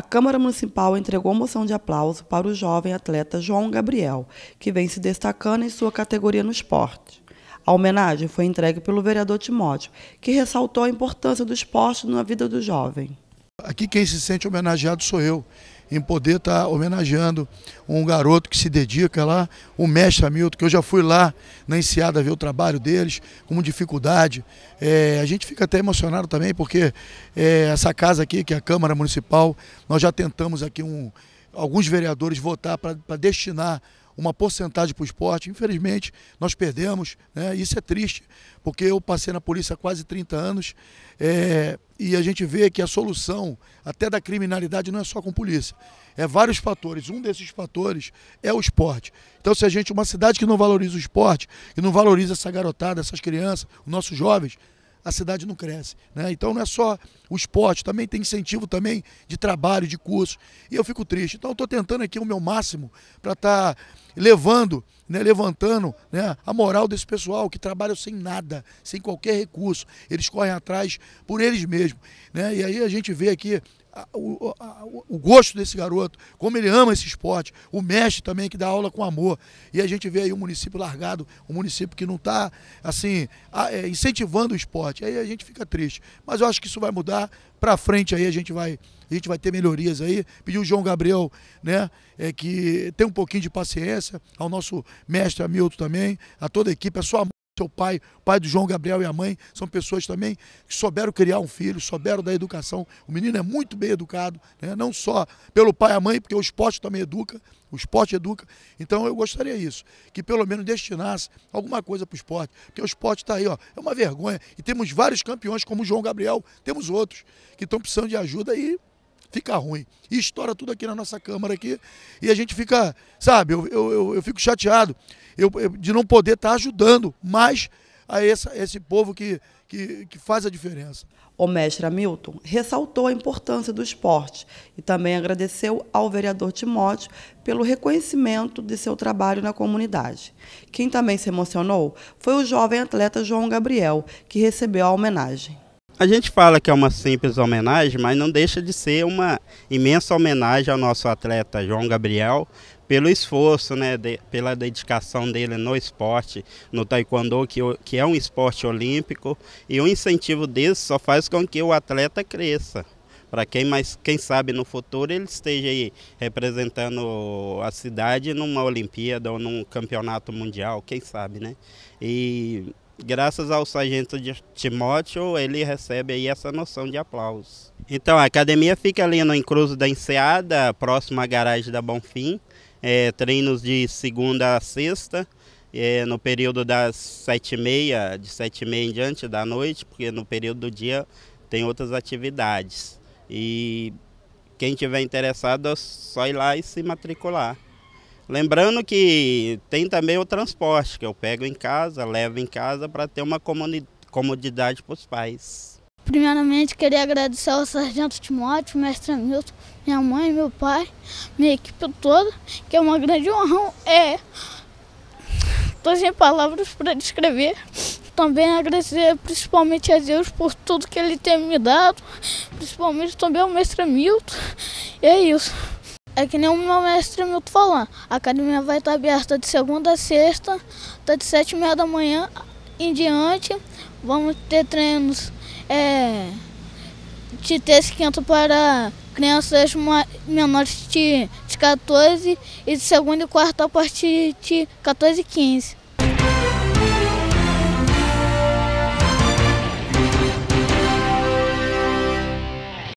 A Câmara Municipal entregou moção de aplauso para o jovem atleta João Gabriel, que vem se destacando em sua categoria no esporte. A homenagem foi entregue pelo vereador Timóteo, que ressaltou a importância do esporte na vida do jovem. Aqui quem se sente homenageado sou eu, em poder estar tá homenageando um garoto que se dedica lá, o mestre Hamilton, que eu já fui lá na Enseada ver o trabalho deles, com dificuldade. É, a gente fica até emocionado também, porque é, essa casa aqui, que é a Câmara Municipal, nós já tentamos aqui um, alguns vereadores votar para destinar uma porcentagem para o esporte. Infelizmente, nós perdemos, né? Isso é triste, porque eu passei na polícia há quase 30 anos é, e a gente vê que a solução até da criminalidade não é só com polícia. É vários fatores. Um desses fatores é o esporte. Então, se a gente, uma cidade que não valoriza o esporte, que não valoriza essa garotada, essas crianças, os nossos jovens, a cidade não cresce. Né? Então não é só o esporte, também tem incentivo também de trabalho, de curso. E eu fico triste. Então estou tentando aqui o meu máximo para estar tá levando, né, levantando né, a moral desse pessoal que trabalha sem nada, sem qualquer recurso. Eles correm atrás por eles mesmos. Né? E aí a gente vê aqui o, o, gosto desse garoto, como ele ama esse esporte, o mestre também que dá aula com amor. E a gente vê aí um município largado, um município que não está assim, é, incentivando o esporte. Aí a gente fica triste. Mas eu acho que isso vai mudar. Para frente aí a gente vai a gente vai ter melhorias aí. Pedir o João Gabriel, né, é, que tem um pouquinho de paciência, ao nosso mestre Hamilton também, a toda a equipe, a sua seu pai, o pai do João Gabriel e a mãe, são pessoas também que souberam criar um filho, souberam da educação. O menino é muito bem educado, né? não só pelo pai e a mãe, porque o esporte também educa, o esporte educa. Então eu gostaria isso, que pelo menos destinasse alguma coisa para o esporte, porque o esporte está aí, ó, é uma vergonha. E temos vários campeões como o João Gabriel, temos outros que estão precisando de ajuda e fica ruim. E estoura tudo aqui na nossa Câmara aqui. E a gente fica, sabe, eu, eu, eu, eu fico chateado eu, de não poder estar tá ajudando mais a essa, esse povo que, que, que faz a diferença. O mestre Hamilton ressaltou a importância do esporte e também agradeceu ao vereador Timóteo pelo reconhecimento de seu trabalho na comunidade. Quem também se emocionou foi o jovem atleta João Gabriel, que recebeu a homenagem. A gente fala que é uma simples homenagem, mas não deixa de ser uma imensa homenagem ao nosso atleta João Gabriel, pelo esforço, né, de, pela dedicação dele no esporte, no taekwondo, que, que é um esporte olímpico, e o incentivo desse só faz com que o atleta cresça. Para quem mais, quem sabe no futuro ele esteja aí representando a cidade numa Olimpíada ou num campeonato mundial, quem sabe, né? E graças ao sargento de Timóteo, ele recebe aí essa noção de aplauso. Então, a academia fica ali no Encruzo da Enseada, próximo à garagem da Bonfim. É, treinos de segunda a sexta, é, no período das sete e meia, de sete e meia em diante da noite, porque no período do dia tem outras atividades. E quem tiver interessado é só ir lá e se matricular. Lembrando que tem também o transporte, que eu pego em casa, levo em casa para ter uma comodidade para os pais. Primeiramente, queria agradecer ao Sargento Timóteo, mestre Hamilton, minha mãe, meu pai, minha equipe toda, que é uma grande honra. É, estou sem palavras para descrever. Também agradecer principalmente a Deus por tudo que Ele tem me dado, principalmente também ao mestre Hamilton. E é isso. É que nem o meu mestre Milton falando. A academia vai estar aberta de segunda a sexta, tá de sete e meia da manhã em diante. Vamos ter treinos é, de terça e para crianças menores de, de 14 e de segunda e quarta a partir de 14 e 15.